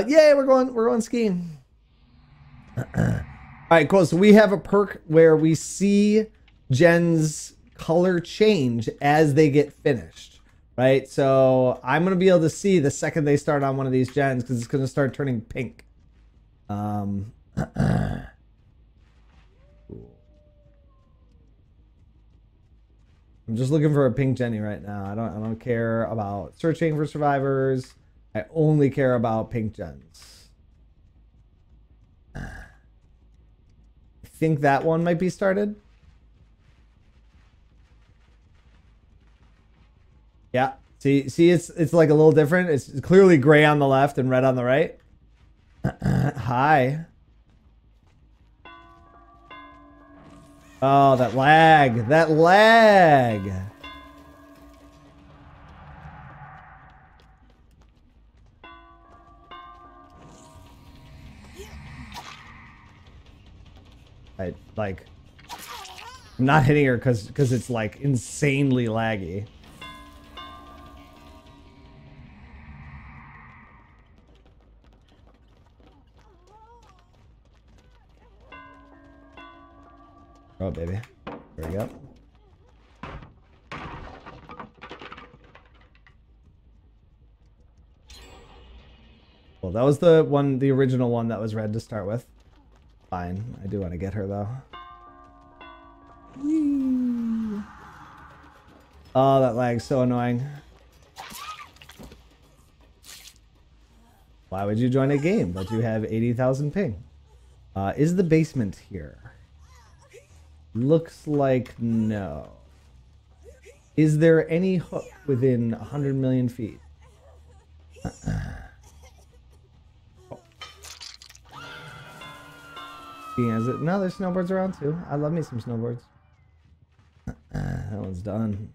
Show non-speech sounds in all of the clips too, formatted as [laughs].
Yay, we're going we're going skiing. [clears throat] All right, cool. So we have a perk where we see gens color change as they get finished. Right? So I'm gonna be able to see the second they start on one of these gens because it's gonna start turning pink. Um [clears throat] I'm just looking for a pink Jenny right now. I don't I don't care about searching for survivors. I only care about pink gens. I [sighs] think that one might be started. Yeah. See see it's it's like a little different. It's clearly gray on the left and red on the right. [clears throat] Hi. Oh, that lag. That lag. Like I'm not hitting her cuz cuz it's like insanely laggy. Oh, baby. There we go. Well, that was the one, the original one that was red to start with. Fine. I do want to get her, though. Whee. Oh, that lag's so annoying. Why would you join a game but you have 80,000 ping? Uh, is the basement here? Looks like no. Is there any hook within 100 million feet? Is it? No, there's snowboards around too. I love me some snowboards. Uh, that one's done.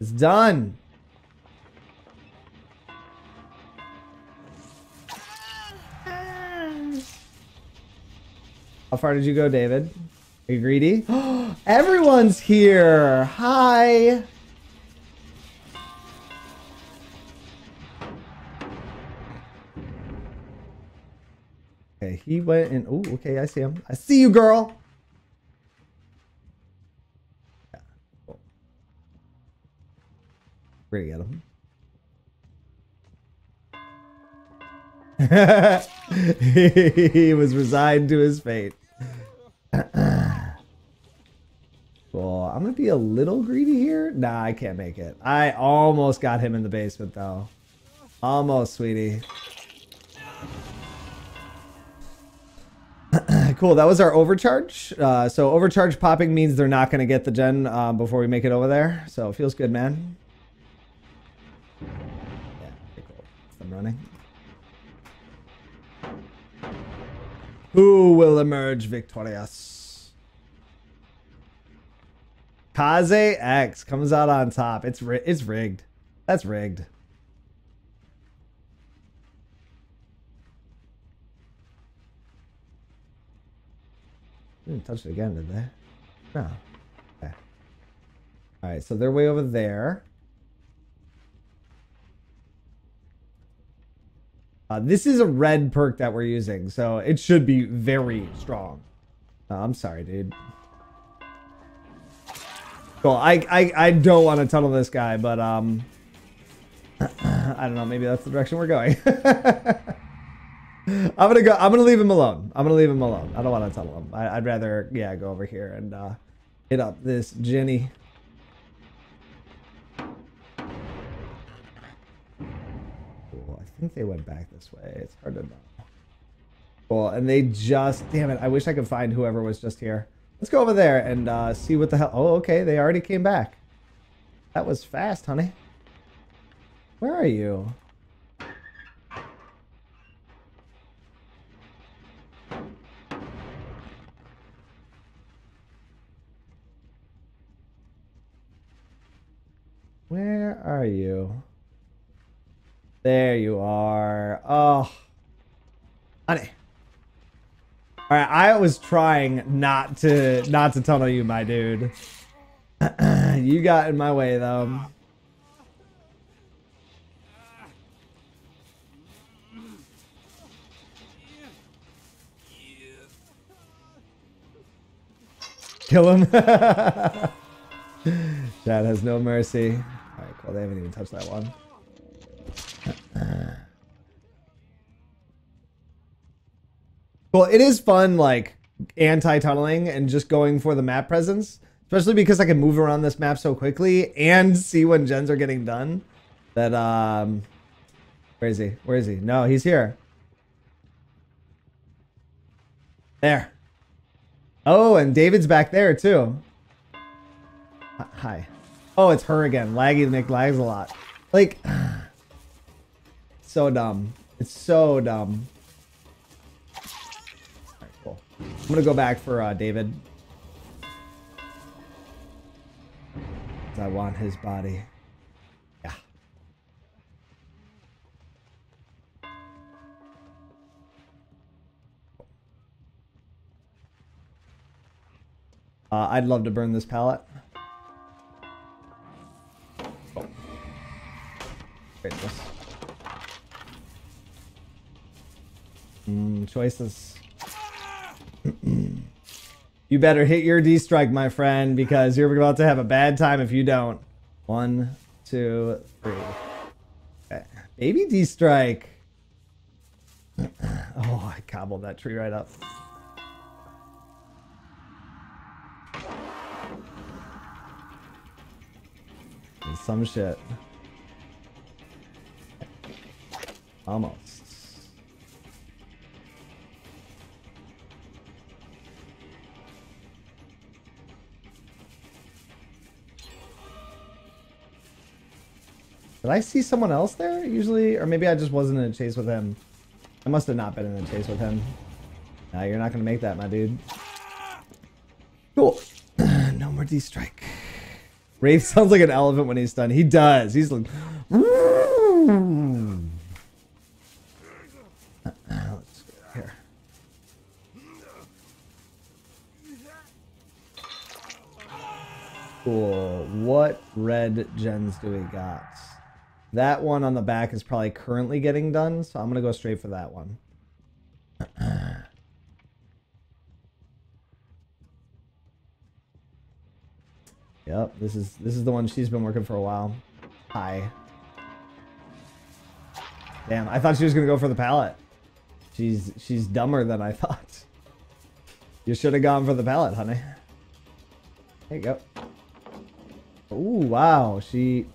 It's done. How far did you go, David? Are you greedy? [gasps] Everyone's here. Hi. He went and oh, okay, I see him. I see you, girl. Yeah, cool. Gonna get him. he was resigned to his fate. [clears throat] Well, I'm gonna be a little greedy here. Nah, I can't make it. I almost got him in the basement though. Almost, sweetie. Cool, that was our overcharge. Uh, so overcharge popping means they're not gonna get the gen uh, before we make it over there. So it feels good, man. Yeah, cool. I'm running. Who will emerge victorious? Kaze X comes out on top. It's ri it's rigged. That's rigged. Didn't touch it again, did they? No. Okay. All right, so they're way over there. Uh, this is a red perk that we're using, so it should be very strong. Uh, I'm sorry, dude. Cool. I, I, I don't want to tunnel this guy, but um, [clears throat] I don't know. Maybe that's the direction we're going. [laughs] I'm gonna go. I'm gonna leave him alone. I'm gonna leave him alone. I don't want to tunnel him. I, would rather, yeah, go over here and uh, hit up this Jenny. Cool. I think they went back this way. It's hard to know. Cool. And they just, damn it. I wish I could find whoever was just here. Let's go over there and uh, see what the hell. Oh, okay. They already came back. That was fast, honey. Where are you? Where are you? There you are. Oh. Honey. Alright, I was trying not to not to tunnel you, my dude. [clears throat] you got in my way though. Kill him. [laughs] That has no mercy. Cool. They haven't even touched that one. Well, it is fun, like anti-tunneling and just going for the map presence, especially because I can move around this map so quickly and see when gens are getting done. That um, where is he? Where is he? No, he's here. There. Oh, and David's back there too. Hi. Oh, it's her again. Laggy Nick lags a lot. Like, [sighs] so dumb. It's so dumb. Cool. I'm gonna go back for uh, David. I want his body. Yeah. Uh, I'd love to burn this pallet. Mm, choices. [clears throat] you better hit your D strike, my friend, because you're about to have a bad time if you don't. One, two, three. Okay. Baby D strike. [clears throat] oh, I cobbled that tree right up. Some shit. Almost. Did I see someone else there usually? Or maybe I just wasn't in a chase with him. I must have not been in a chase with him. Nah, you're not going to make that, my dude. Cool. [clears throat] no more D-strike. Wraith sounds like an elephant when he's done. He does. He's like... Cool. What red gens do we got? That one on the back is probably currently getting done, so I'm going to go straight for that one. [clears throat] yep, this is this is the one she's been working for a while. Hi. Damn, I thought she was going to go for the pallet. She's she's dumber than I [laughs] thought. You should have gone for the pallet, honey. There you go. Ooh, wow. She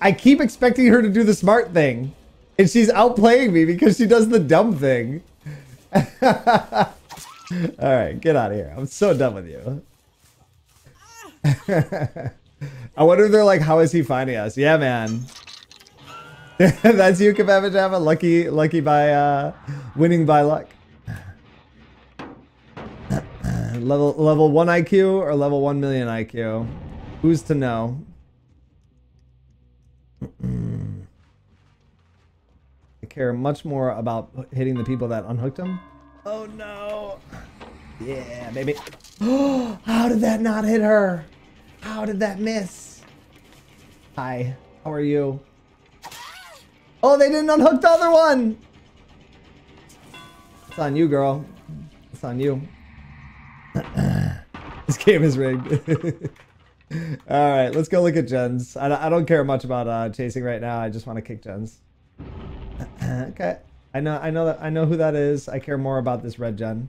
I keep expecting her to do the smart thing. And she's outplaying me because she does the dumb thing. [laughs] Alright, get out of here. I'm so done with you. [laughs] I wonder if they're like, how is he finding us? Yeah, man. [laughs] That's you, Kababa Java. Lucky, lucky by, uh, winning by luck. [clears throat] level, level 1 IQ or level 1 million IQ? Who's to know? I care much more about hitting the people that unhooked him. Oh no. Yeah, baby. [gasps] How did that not hit her? How did that miss? Hi, how are you? Oh, they didn't unhook the other one. It's on you, girl. It's on you. [clears throat] this game is rigged. [laughs] All right, let's go look at gens. I, I don't care much about uh, chasing right now. I just want to kick gens. [clears throat] okay, I know, I know that, I know who that is. I care more about this red gen.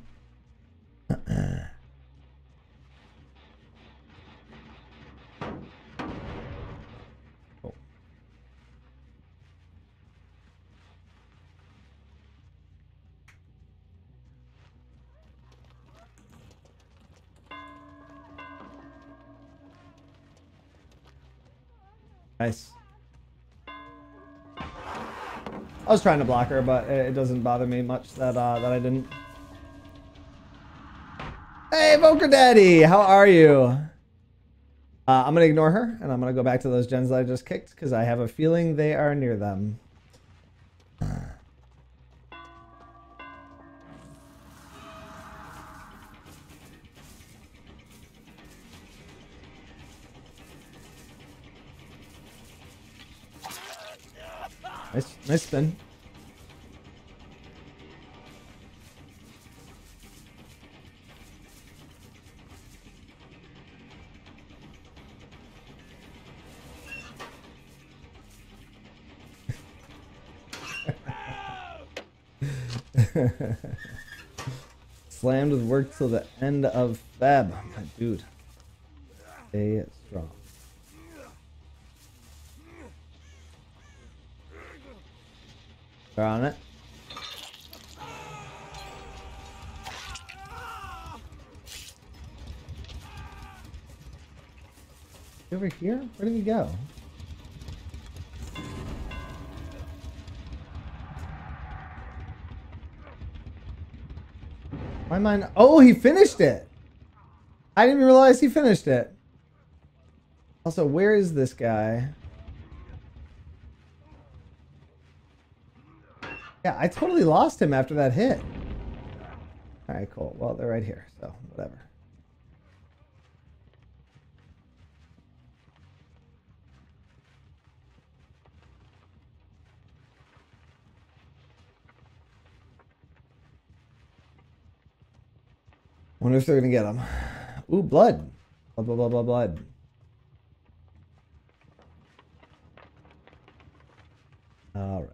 Nice. I was trying to block her, but it doesn't bother me much that uh, that I didn't. Hey, Voker Daddy, how are you? Uh, I'm gonna ignore her, and I'm gonna go back to those gens that I just kicked because I have a feeling they are near them. Nice, nice spin. [laughs] Slammed with work till the end of Fab, my dude. Stay strong. They're on it. Over here? Where did he go? My mind. Oh, he finished it. I didn't even realize he finished it. Also, where is this guy? Yeah, I totally lost him after that hit. Alright, cool. Well, they're right here, so whatever. Wonder if they're gonna get him. Ooh, blood. Blah blah blah blah blood. All right.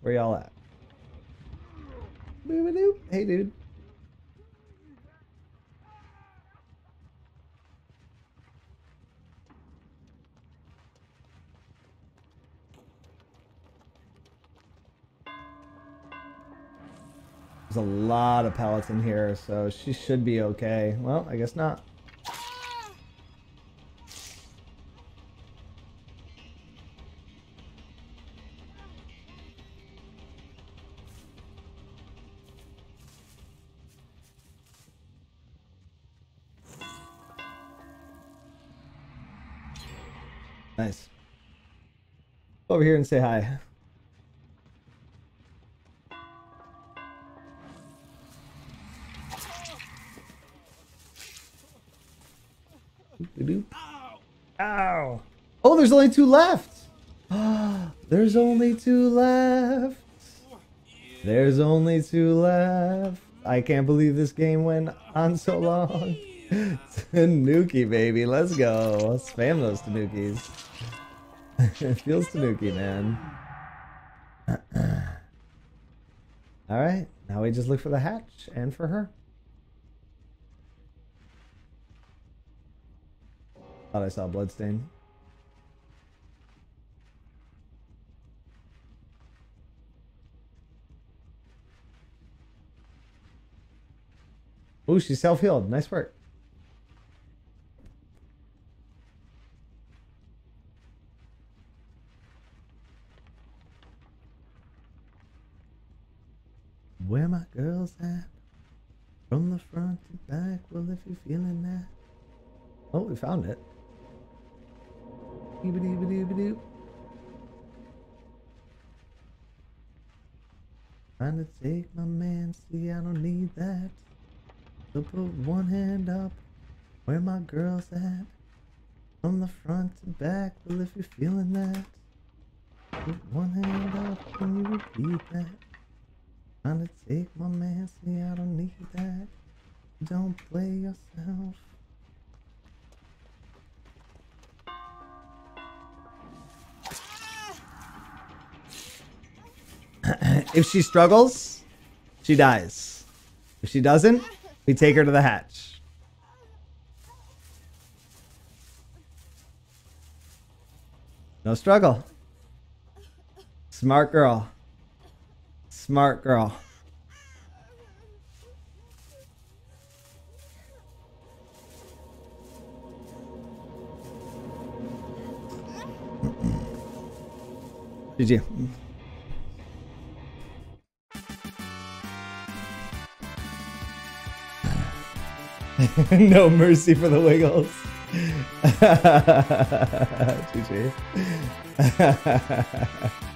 Where y'all at? Hey, dude. There's a lot of pallets in here, so she should be okay. Well, I guess not. Nice. Over here and say hi. Ow. Oh, there's only two left. [gasps] there's only two left. There's only two left. I can't believe this game went on so long. Tanuki, baby. Let's go. Let's spam those Tanukis. [laughs] it feels Tanuki, man. [clears throat] Alright. Now we just look for the hatch and for her. Thought I saw bloodstain. Ooh, she's self-healed. Nice work. Where my girls at? From the front to back, well if you're feeling that. Oh, we found it. Trying to take my man, see I don't need that. So put one hand up, where my girl's at. From the front to back, well if you're feeling that. Put one hand up, can you repeat that? Trying to take my man, see I don't need that. Don't play yourself. [clears throat] if she struggles, she dies. If she doesn't, we take her to the hatch. No struggle. Smart girl. Smart girl. GG. [laughs] no mercy for the Wiggles. [laughs] GG. [laughs]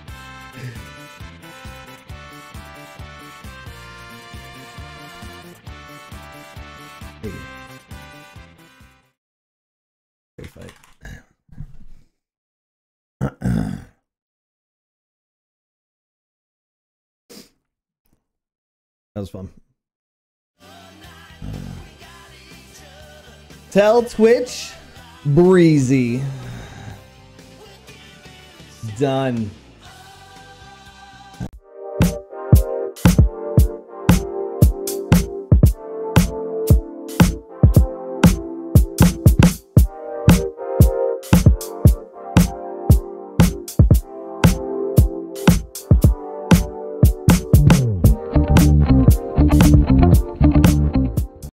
that was fun. Tell Twitch, breezy. Done.